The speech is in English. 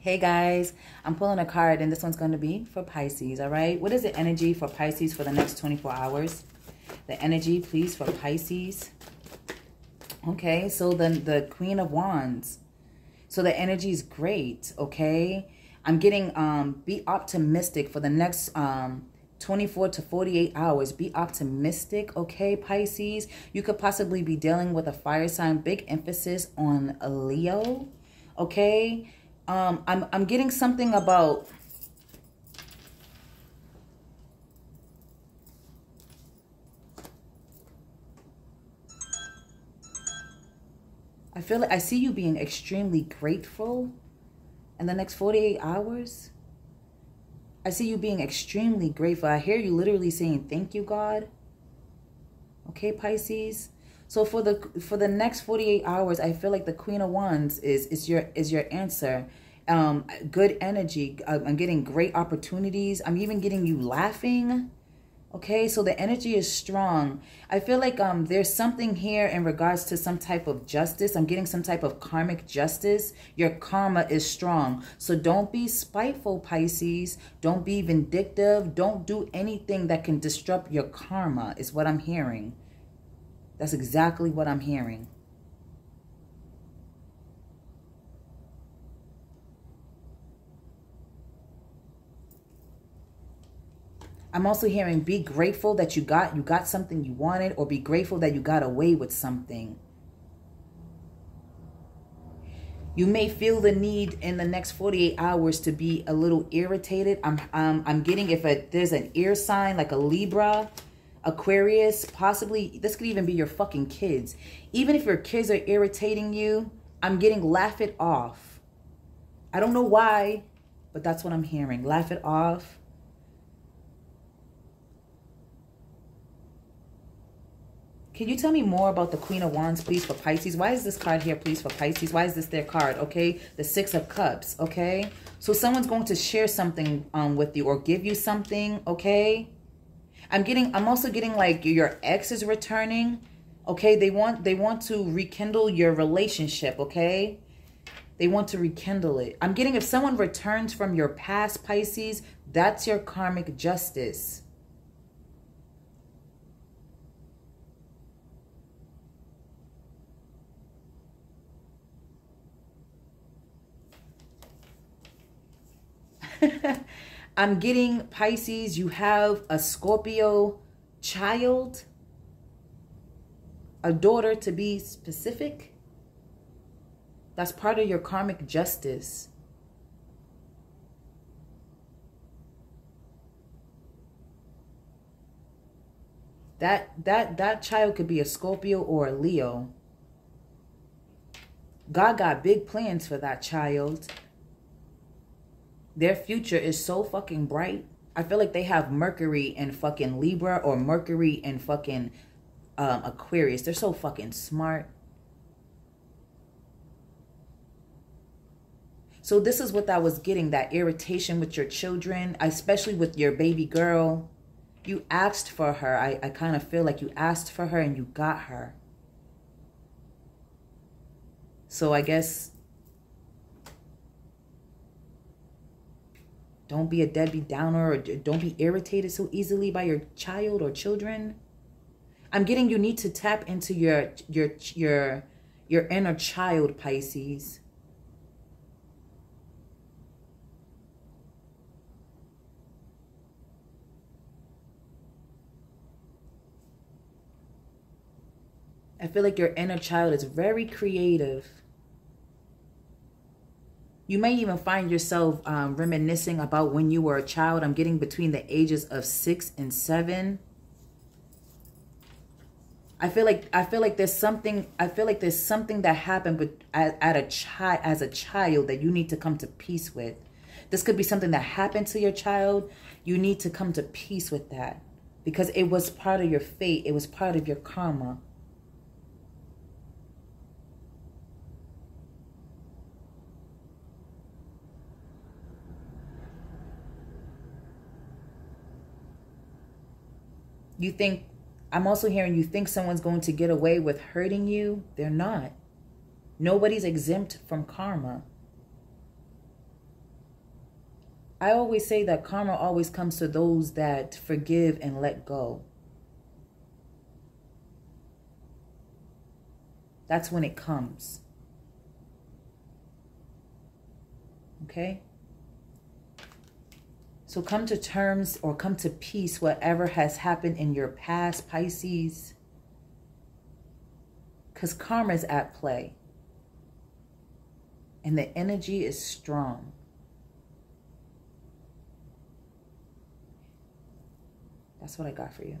Hey guys, I'm pulling a card and this one's going to be for Pisces, all right? What is the energy for Pisces for the next 24 hours? The energy, please, for Pisces. Okay, so then the Queen of Wands. So the energy is great, okay? I'm getting, um, be optimistic for the next um, 24 to 48 hours. Be optimistic, okay, Pisces? You could possibly be dealing with a fire sign. Big emphasis on Leo, okay? Um, I'm, I'm getting something about... I feel like I see you being extremely grateful in the next 48 hours. I see you being extremely grateful. I hear you literally saying, thank you, God. Okay, Pisces. So for the for the next 48 hours, I feel like the Queen of Wands is is your is your answer. Um, good energy. I'm getting great opportunities. I'm even getting you laughing. Okay, so the energy is strong. I feel like um there's something here in regards to some type of justice. I'm getting some type of karmic justice. Your karma is strong. So don't be spiteful, Pisces. Don't be vindictive. Don't do anything that can disrupt your karma, is what I'm hearing. That's exactly what I'm hearing. I'm also hearing be grateful that you got you got something you wanted or be grateful that you got away with something. You may feel the need in the next 48 hours to be a little irritated. I'm um, I'm getting if a, there's an air sign like a Libra, Aquarius, possibly this could even be your fucking kids. Even if your kids are irritating you, I'm getting laugh it off. I don't know why, but that's what I'm hearing. Laugh it off. Can you tell me more about the Queen of Wands, please, for Pisces? Why is this card here, please, for Pisces? Why is this their card, okay? The Six of Cups, okay? So someone's going to share something um, with you or give you something, okay? I'm getting, I'm also getting like your ex is returning. Okay, they want, they want to rekindle your relationship, okay? They want to rekindle it. I'm getting if someone returns from your past, Pisces, that's your karmic justice. I'm getting Pisces, you have a Scorpio child, a daughter to be specific. That's part of your karmic justice. That that that child could be a Scorpio or a Leo. God got big plans for that child their future is so fucking bright. I feel like they have Mercury in fucking Libra or Mercury in fucking um, Aquarius. They're so fucking smart. So this is what I was getting, that irritation with your children, especially with your baby girl. You asked for her. I, I kind of feel like you asked for her and you got her. So I guess Don't be a deadbeat downer or don't be irritated so easily by your child or children. I'm getting you need to tap into your your your your inner child, Pisces. I feel like your inner child is very creative. You may even find yourself um, reminiscing about when you were a child. I'm getting between the ages of six and seven. I feel like I feel like there's something I feel like there's something that happened but at, at a child as a child that you need to come to peace with. This could be something that happened to your child. You need to come to peace with that because it was part of your fate. It was part of your karma. You think, I'm also hearing you think someone's going to get away with hurting you. They're not. Nobody's exempt from karma. I always say that karma always comes to those that forgive and let go. That's when it comes. Okay? So come to terms or come to peace whatever has happened in your past, Pisces. Because karma is at play. And the energy is strong. That's what I got for you.